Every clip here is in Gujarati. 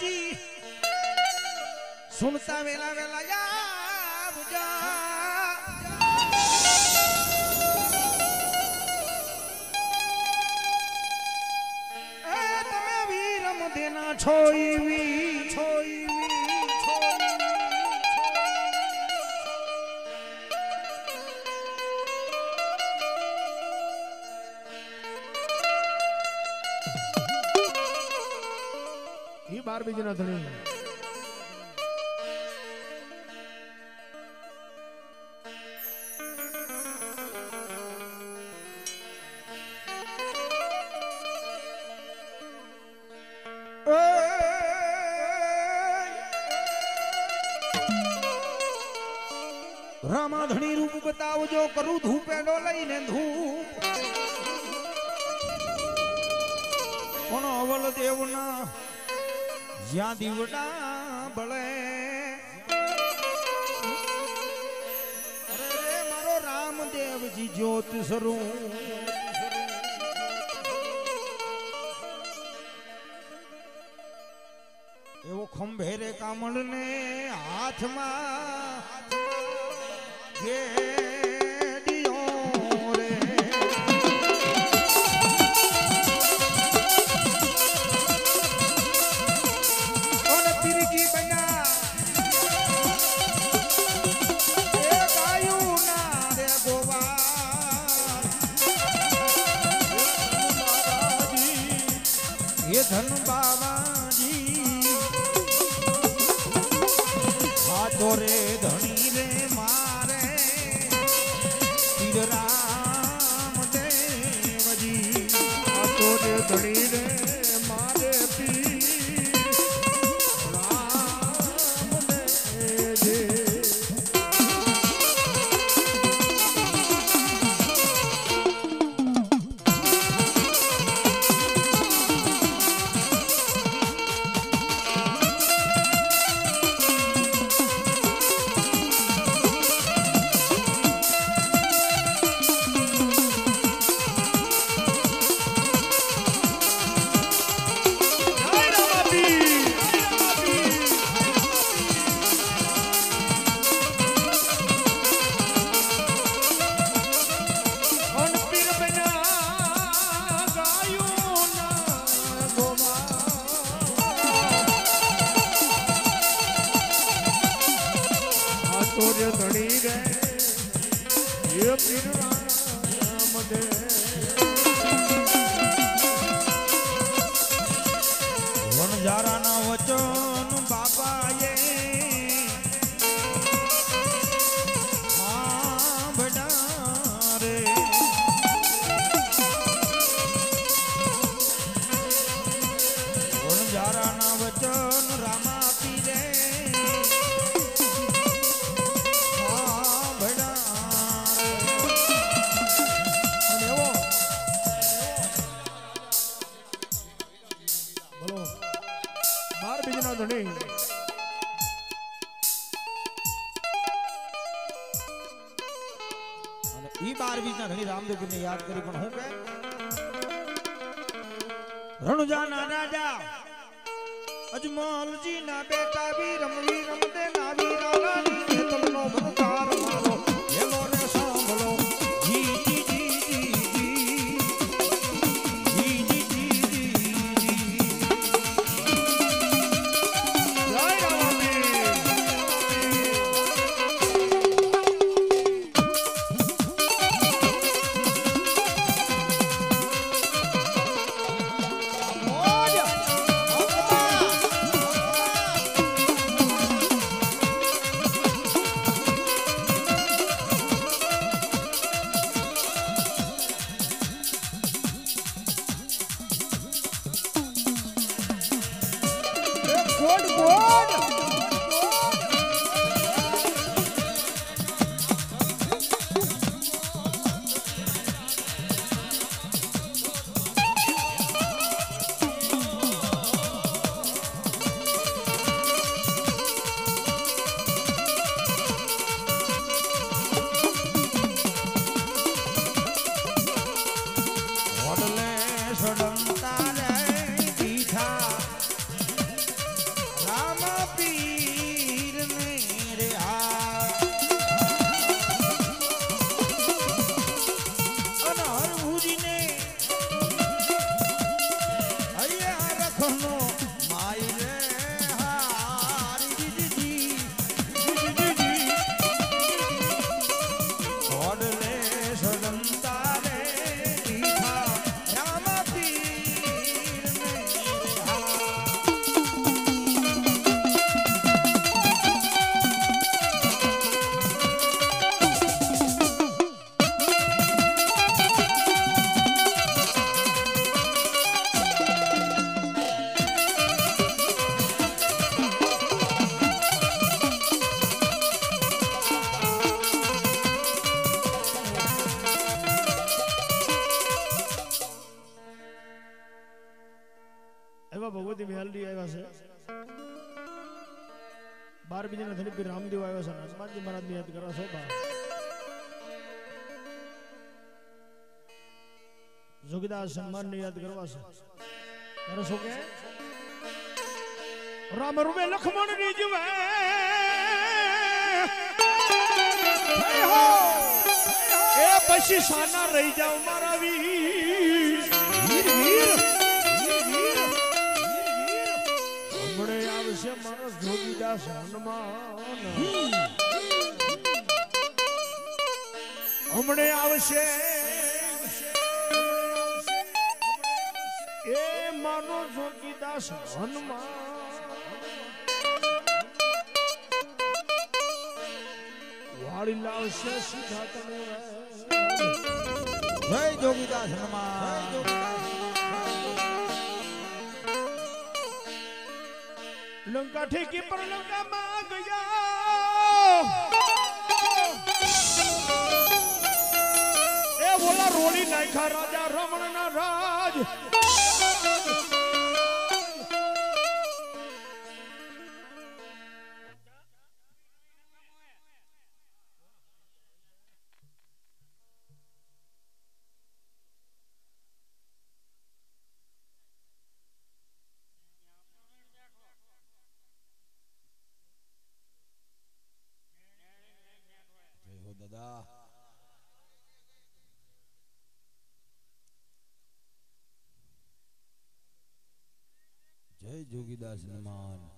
જી. સુનતા વેલા વેલા આવજા એ તમે વીરમ દેના છો એવી બાર બીજના ધણી. રામાધણી રૂપ બતાવજો કરું ધૂપેડો લઈને ધૂપ. પણ અવલ દેવના જ્યાં દીવડા બળે અરે મારો રામદેવજી જ્યોત સ્વરૂપ. એવો ખંભેરે કામળ ને હાથમાં ઘેડિયો દયાનું બાવાજી. હાથો રે सूर्य धड़ी रे ये पीर राम दे। બોલો બાર બીજના ધણી અને ઈ બાર વીસના ધણી રામદેવજીને યાદ કરી પણ હું કે રણુજાના રાજા અજમલજી ના બેટા વીરમ વીરમ દેના વીરાની તમનો ભરતાર My love. ભગવતી મેલડી આવ્યા છે બાર બીજાના ધણી પીર રામદેવ આવ્યા છે અને હનુમાનજી મહારાજની યાદ કરવા છો બા જોગીદાસ સન્માનની યાદ કરવા છે ત્યારે શું કે રામ રૂપે લખમણ રીજવે એ પછી સાના રહી જાવ મારા વીર જોગીદાસ હનુમાન હમણે આવશે એ માનો જોગીદાસ હનુમાન વાળી લાવશે સીધા તને જય જોગીદાસ હનુમાન लंका ठेकी पर लंका मांग गया ए बोला रोली नहीं खा राजा, रमण ना राज જોગીદાસ હનુમાન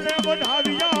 એને